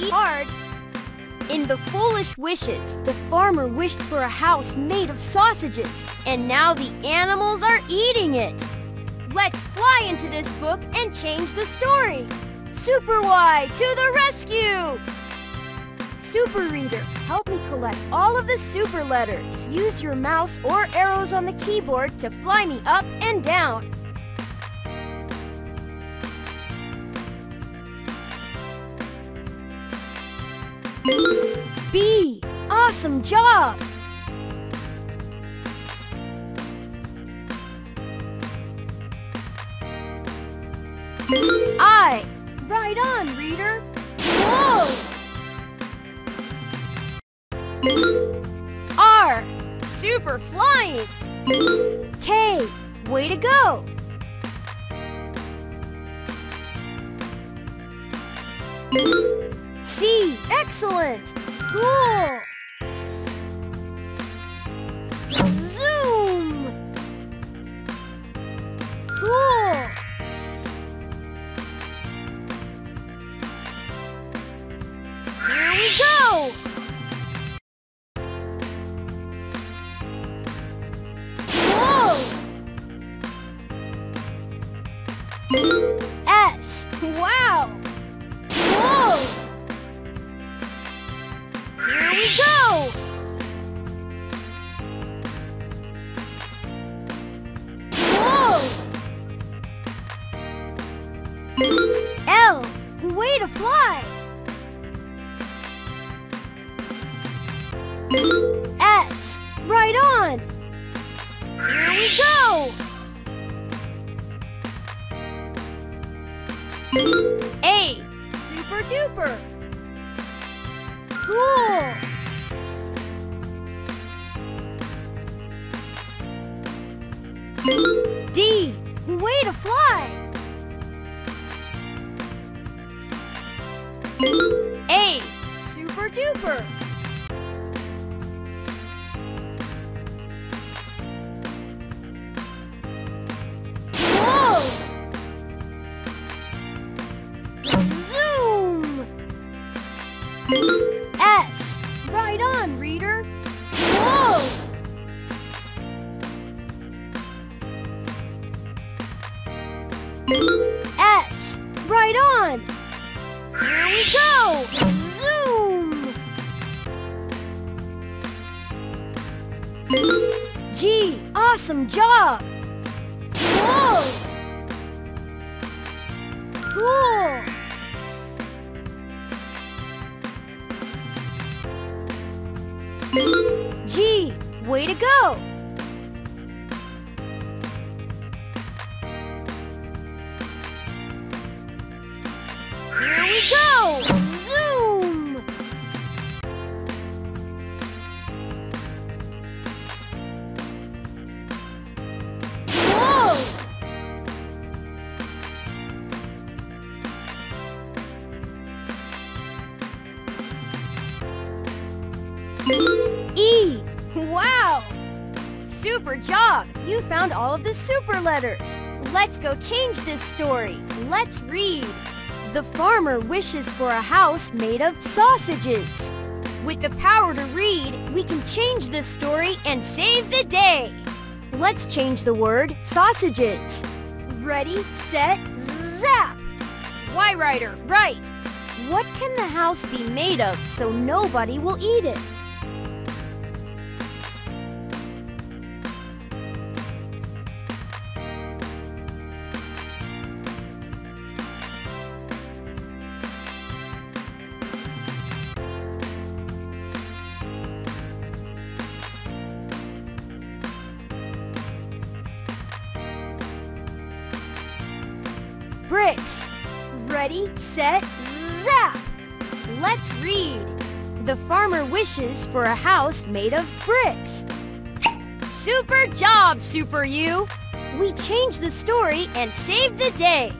eat hard. In the foolish wishes, the farmer wished for a house made of sausages, and now the animals are eating it. Let's fly into this book and change the story. Super Why to the rescue! Super Reader, help me collect all of the super letters. Use your mouse or arrows on the keyboard to fly me up and down. B. Awesome job! I. Right on, reader. Whoa! R. Super flying. K. Way to go. C. Excellent. Cool. Zoom. Cool. Here we go. Whoa. To fly. S. Right on. Here we go. A. Super duper. Cool. D. Way to fly. Super duper. Whoa! Zoom! S. Right on, reader. Whoa! S. G. Awesome job. Whoa! Cool! G, way to go! Super job! You found all of the super letters. Let's go change this story. Let's read. The farmer wishes for a house made of sausages. With the power to read, we can change this story and save the day. Let's change the word sausages. Ready, set, zap! Why Writer, right! What can the house be made of so nobody will eat it? Bricks. Ready, set, zap! Let's read. The farmer wishes for a house made of bricks. Super job, Super You! We changed the story and saved the day.